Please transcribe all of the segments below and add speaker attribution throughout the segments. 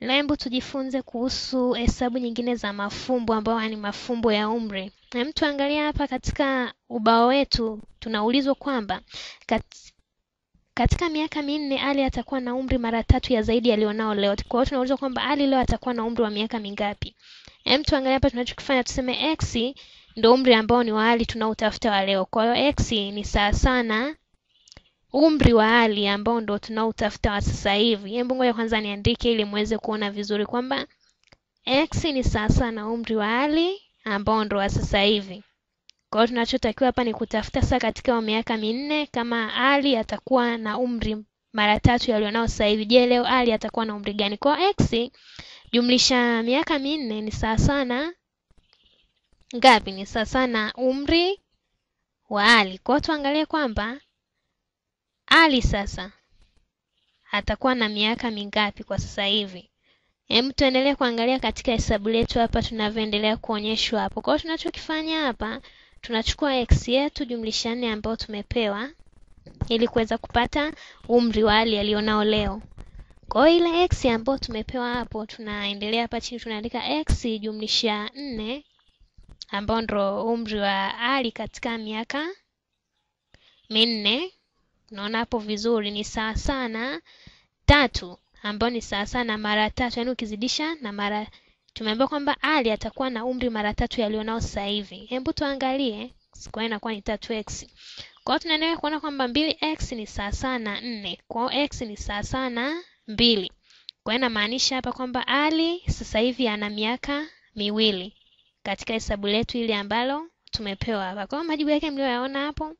Speaker 1: Hebu tujifunze kuhusu hesabu nyingine za mafumbo ambayo ni mafumbo ya umri. Na mtu angalia hapa katika ubao wetu tunaulizwa kwamba kat, katika miaka minne Ali atakuwa na umri mara tatu ya zaidi alionao leo. Kwa hiyo tunaulizwa kwamba Ali leo atakuwa na umri wa miaka mingapi? Hem, tuangalia hapa tunachokifanya tuseme x ndio umri ambao ni wa Ali tunaotafuta wa leo. Kwa hiyo x ni sawa sana umri wa hali ambao ndo tunaotafuta wa sasa hivi. Hebu ngoja kwanza niandike ili muweze kuona vizuri kwamba x ni sawasawa na umri wa hali ambao ndo wa sasa hivi. Kwa hiyo tunachotakiwa hapa ni kutafuta sasa katika miaka minne kama Ali atakuwa na umri mara tatu yalionao sasa hivi. Je, leo Ali atakuwa na umri gani? Kwa x jumlisha miaka minne ni sawasawa sana ngapi? Ni sawasawa sana umri wa Ali. Kwa hiyo tuangalie kwamba ali sasa atakuwa na miaka mingapi kwa sasa hivi? Hem, tuendelee kuangalia katika hesabu letu hapa tunavyoendelea kuonyeshwa hapo. Kwa hiyo tunachokifanya hapa tunachukua x yetu jumlisha nne ambayo tumepewa ili kuweza kupata umri wa Ali alionao leo. Kwa hiyo ile x ambayo tumepewa hapo tunaendelea hapa chini tunaandika x jumlisha nne ambao ndo umri wa Ali katika miaka minne unaona hapo vizuri ni sawa sana tatu ambayo ni sawa sana mara tatu. Yaani ukizidisha na mara tumeambiwa kwamba ali atakuwa na umri mara tatu yalionao sasa hivi. Hebu tuangalie kwa inakuwa ni tatu x. Kwa hiyo tunaendelea kuona kwamba mbili x ni sawa sana nne. Kwa hiyo x ni sawa sana mbili. Kwa hiyo inamaanisha hapa kwamba ali sasa hivi ana miaka miwili katika hesabu letu ile ambalo tumepewa hapa. Kwa hiyo majibu yake mlioyaona hapo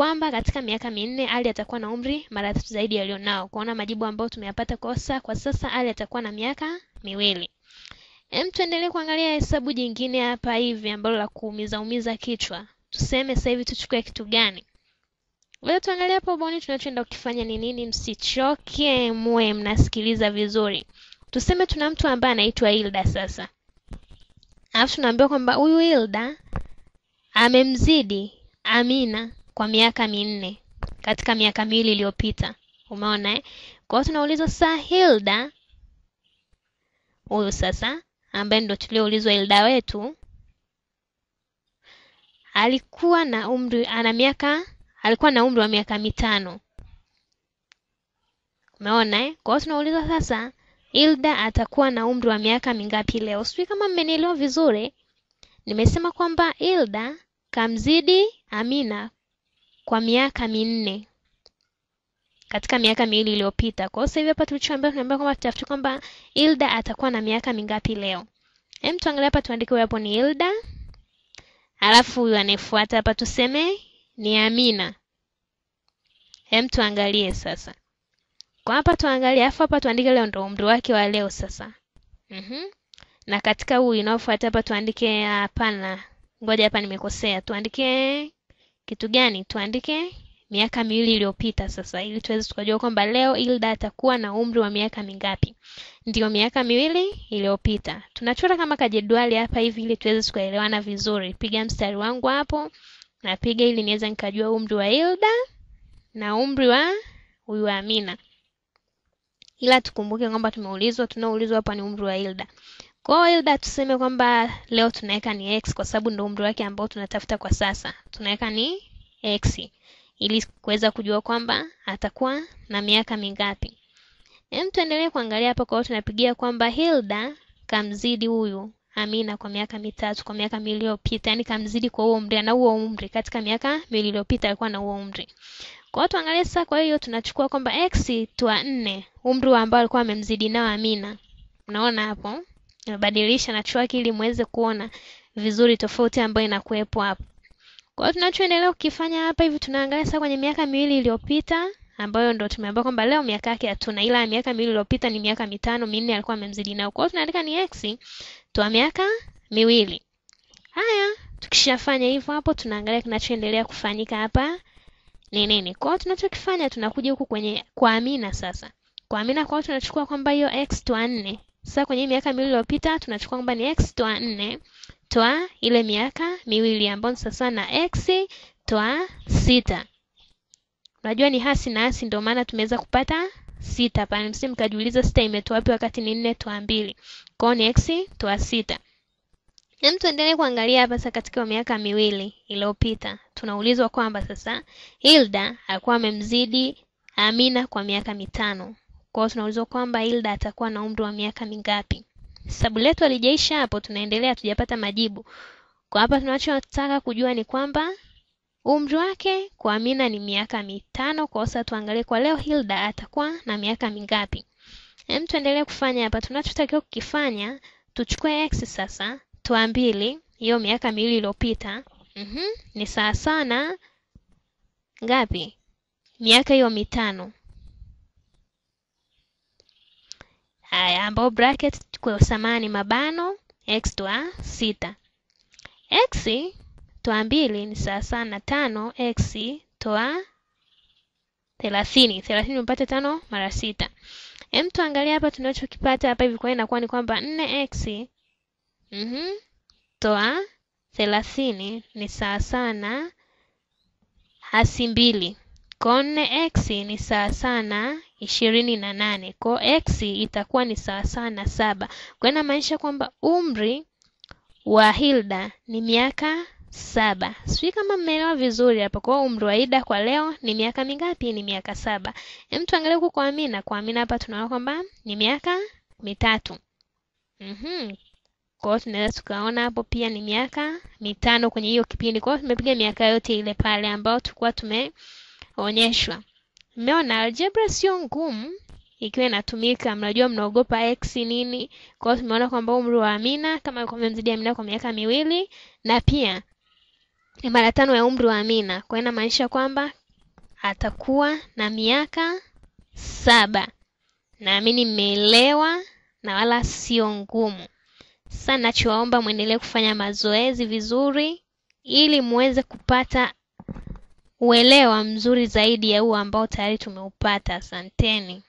Speaker 1: kwamba katika miaka minne Ali atakuwa na umri mara tatu zaidi alionao. Kuona majibu ambayo tumeyapata kosa kwa sasa, Ali atakuwa na miaka miwili. Hem, tuendelee kuangalia hesabu jingine hapa hivi ambalo la kuumiza umiza kichwa. Tuseme sasa hivi tuchukue kitu gani? Leo tuangalie hapo ubaoni tunachoenda kukifanya ni nini, msichoke, muwe mnasikiliza vizuri. Tuseme tuna mtu ambaye anaitwa Hilda sasa. Alafu tunaambiwa kwamba huyu Hilda amemzidi Amina kwa miaka minne katika miaka miwili iliyopita. Umeona eh? Kwa hiyo tunaulizwa sasa Hilda huyu sasa ambaye ndo tulioulizwa Hilda wetu alikuwa na umri ana miaka alikuwa na umri wa miaka mitano. Umeona eh? Kwa hiyo tunauliza sasa Hilda atakuwa na umri wa miaka mingapi leo? Sijui kama mmenielewa vizuri. Nimesema kwamba Hilda kamzidi Amina kwa miaka minne katika miaka miwili iliyopita. Kwa hiyo sasa hivi hapa tulichoambiwa tunaambiwa kwamba tutafute kwamba Hilda atakuwa na miaka mingapi leo. Hem, tuangalie hapa tuandike hapo ni Hilda. Alafu huyu anayefuata hapa tuseme ni Amina. Hem, tuangalie sasa. Kwa hapa tuangalie, alafu hapa tuandike leo ndo umri wake wa leo sasa. Mhm. Na katika huyu inaofuata hapa tuandike hapana. Ngoja hapa nimekosea. Tuandike kitu gani? Tuandike miaka miwili iliyopita sasa, ili tuweze tukajua kwamba leo Hilda atakuwa na umri wa miaka mingapi. ndio miaka miwili iliyopita. Tunachora kama kajedwali hapa hivi, ili tuweze tukaelewana vizuri. Piga mstari wangu hapo, napiga ili niweze nikajua umri wa Hilda na umri wa huyu Amina, ila tukumbuke kwamba tumeulizwa, tunaoulizwa hapa ni umri wa Hilda. Kwa hiyo Hilda tuseme kwamba leo tunaweka ni x kwa sababu ndio umri wake ambao tunatafuta kwa sasa. Tunaweka ni x ili kuweza kujua kwamba atakuwa na miaka mingapi. Hem, tuendelee kuangalia hapa. Kwa hiyo tunapigia kwamba Hilda kamzidi huyu Amina kwa miaka mitatu, kwa miaka miwili iliyopita, yani kamzidi kwa huo umri, ana huo umri katika miaka miwili iliyopita alikuwa na huo umri. Kwa hiyo tuangalie sasa, kwa hiyo tunachukua kwamba x toa nne, umri ambao alikuwa amemzidi nao Amina. Unaona hapo? Nimebadilisha na chwaki ili muweze kuona vizuri tofauti ambayo inakuwepo hapo. Kwa hiyo tunachoendelea kukifanya hapa hivi tunaangalia sasa kwenye miaka miwili iliyopita ambayo ndo tumeambiwa kwamba leo miaka yake hatuna, ila miaka miwili iliyopita ni miaka mitano, minne alikuwa amemzidi nao. Kwa hiyo tunaandika ni x toa miaka miwili. Haya, tukishafanya hivyo hapo tunaangalia kinachoendelea kufanyika hapa ni nini. Kwa hiyo tunachokifanya tunakuja huku kwenye kwa Amina sasa. Kwa Amina kwa hiyo tunachukua kwamba hiyo x toa nne sasa kwenye miaka miwili iliyopita tunachukua kwamba ni x toa nne toa ile miaka miwili ambayo ni sasa na x toa sita. Unajua ni hasi na hasi, ndio maana tumeweza kupata sita pale, msi mkajiuliza sita imetoa wapi wakati ni nne toa mbili. Kwa hiyo ni x toa sita. Hem, tuendelee kuangalia hapa sasa. Katika miaka miwili iliyopita, tunaulizwa kwamba sasa Hilda alikuwa amemzidi Amina kwa miaka mitano. Kwa tunaulizwa kwamba Hilda atakuwa na umri wa miaka mingapi? Sababu letu alijaisha hapo, tunaendelea, tujapata majibu. Kwa hapa tunachotaka kujua ni kwamba umri wake kwa Amina ni miaka mitano. Kwa sasa tuangalie kwa leo Hilda atakuwa na miaka mingapi? Hem, tuendelee kufanya hapa. Tunachotakiwa kukifanya, tuchukue x sasa toa mbili, hiyo miaka miwili iliyopita. Mhm, ni sawa sana ngapi? Miaka hiyo mitano. Haya, ambao bracket kwa samani mabano x toa sita. x toa mbili ni sawa na tano x toa thelathini. Thelathini umepata tano mara sita. Hem, tuangalia hapa tunachokipata hapa hivi, kwa inakuwa ni kwamba nne x mhm toa thelathini ni sawa na hasi mbili. Kwa nne x ni sawa sana ishirini na nane. Kwa x itakuwa ni sawasawa na saba. Kwa hiyo inamaanisha kwamba umri wa Hilda ni miaka saba. Sijui kama mmeelewa vizuri hapa. Kwa umri wa Ida kwa leo ni miaka mingapi? Ni miaka saba. Hem, tuangalie huko kwa Amina. Kwa Amina hapa tunaona kwamba ni miaka mitatu. Mhm. Kwa hiyo tunaweza tukaona hapo pia ni miaka mitano kwenye hiyo kipindi. Kwa hiyo tumepiga miaka yote ile pale ambayo tulikuwa tumeonyeshwa. Mmeona algebra sio ngumu ikiwa inatumika. Mnajua mnaogopa x nini. Kwa hiyo tumeona kwamba umri wa Amina kama alikuwa amemzidi Amina kwa miaka miwili na pia ni mara tano ya umri wa Amina. Kwa hiyo inamaanisha kwamba atakuwa na miaka saba. Naamini mmeelewa na wala sio ngumu. Sasa nachowaomba mwendelee kufanya mazoezi vizuri ili muweze kupata uelewa mzuri zaidi ya huu ambao tayari tumeupata. Asanteni.